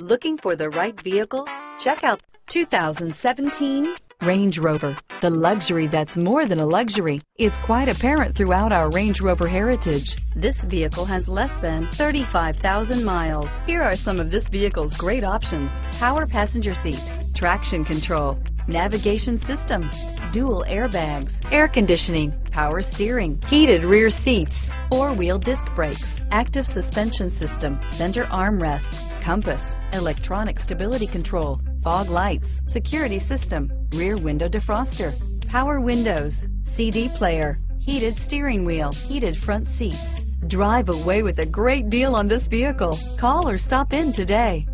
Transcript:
Looking for the right vehicle? Check out 2017 Range Rover. The luxury that's more than a luxury. It's quite apparent throughout our Range Rover heritage. This vehicle has less than 35,000 miles. Here are some of this vehicle's great options. Power passenger seat, traction control, navigation system, dual airbags, air conditioning, power steering, heated rear seats, four-wheel disc brakes, active suspension system, center armrest, compass, electronic stability control, fog lights, security system, rear window defroster, power windows, CD player, heated steering wheel, heated front seats. Drive away with a great deal on this vehicle. Call or stop in today.